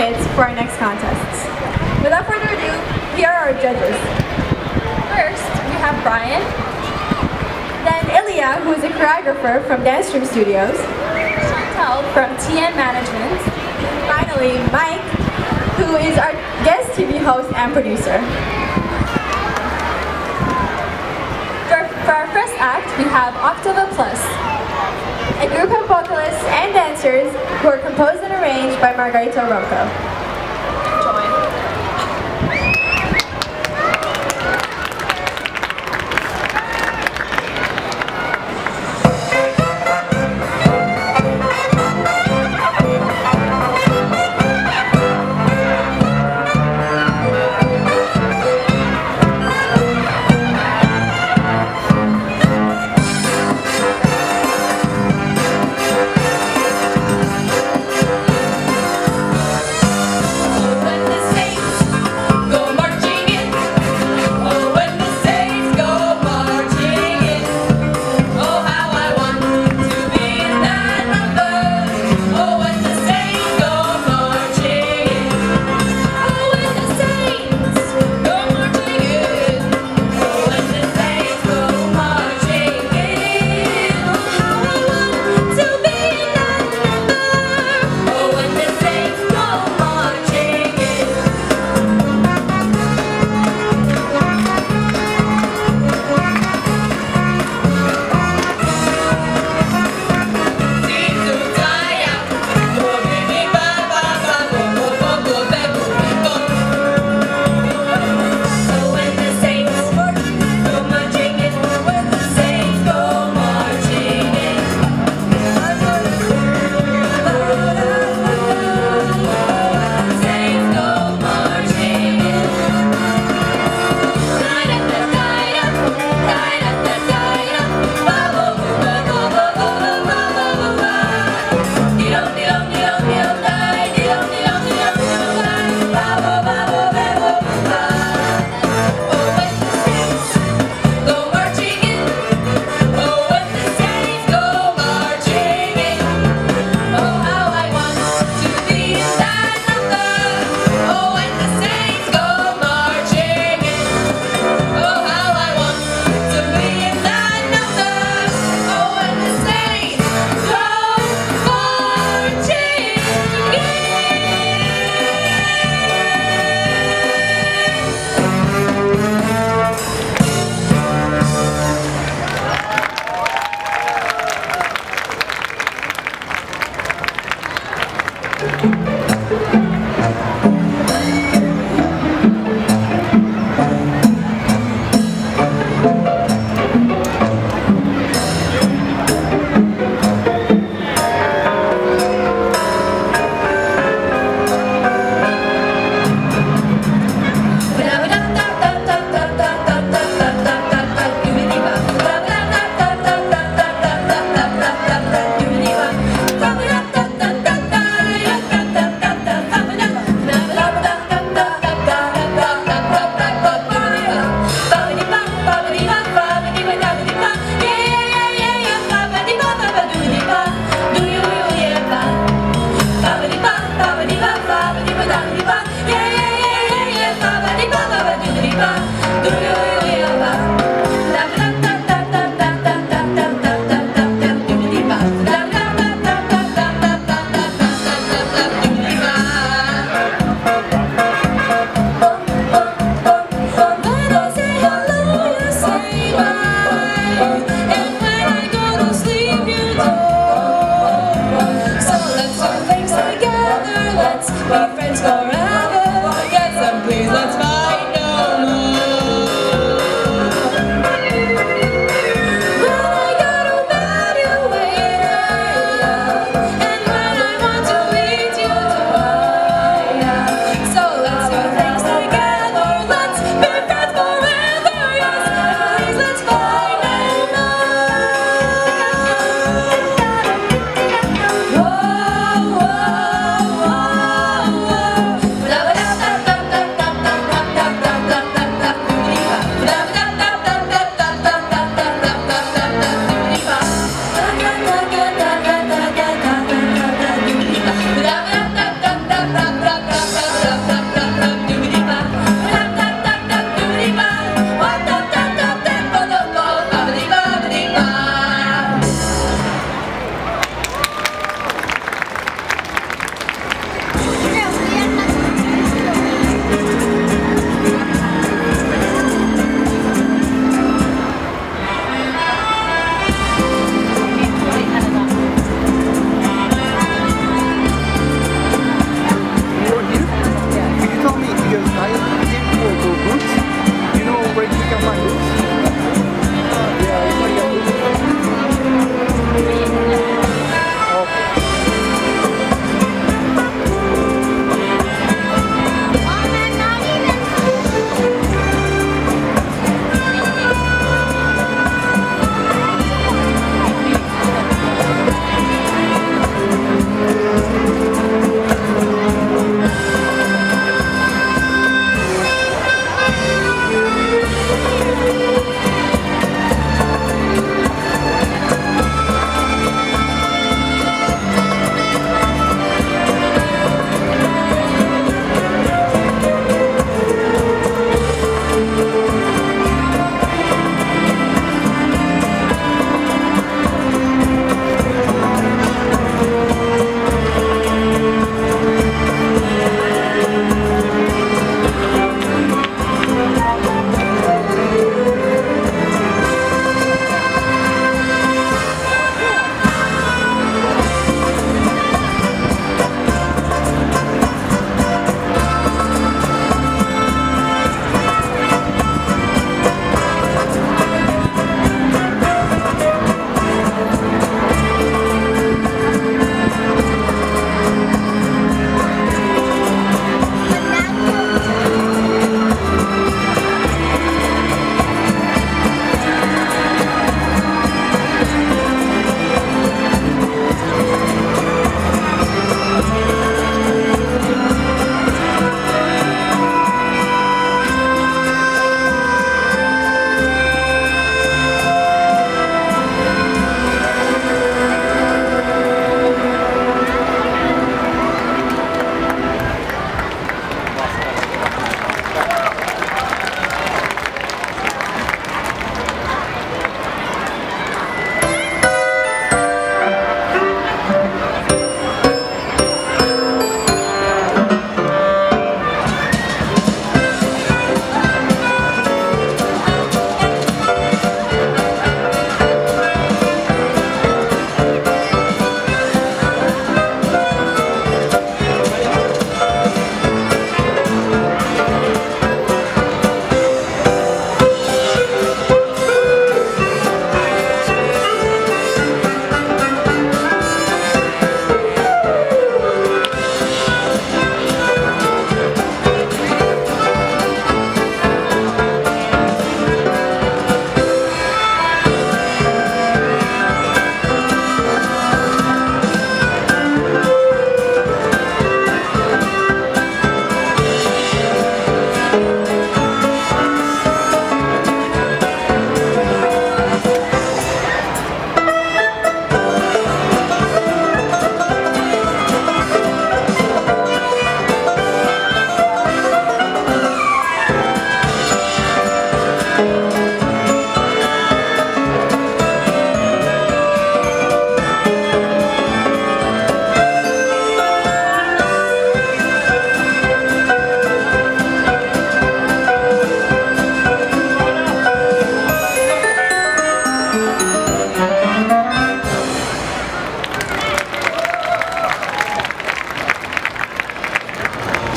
kids for our next contests. Without further ado, here are our judges. First, we have Brian. Then Ilya, who is a choreographer from Dance Stream Studios. Chantel from TN Management. And finally, Mike, who is our guest TV host and producer. For our first act, we have Octava Plus, a group of vocalists and dancers who are composed and arranged by Margarito Rocco.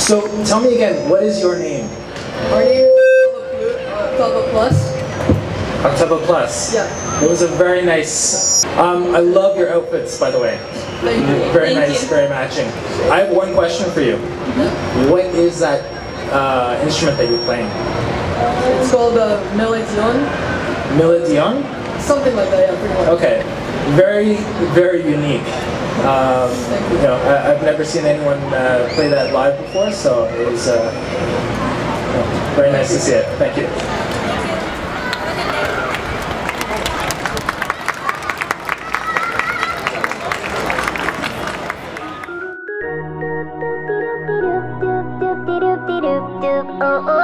So tell me again, what is your name? Our name is Tava Plus. Octava Plus. Yeah. It was a very nice. Um, I love your outfits, by the way. Thank you. Very Thank nice, you. very matching. I have one question for you. What is that uh, instrument that you're playing? It's called uh, Melodion. Milladion? Something like that, yeah, pretty much. Okay, very, very unique. Um, you know, I, I've never seen anyone uh, play that live before, so it was uh, very nice to see it. Thank you. Oh, oh.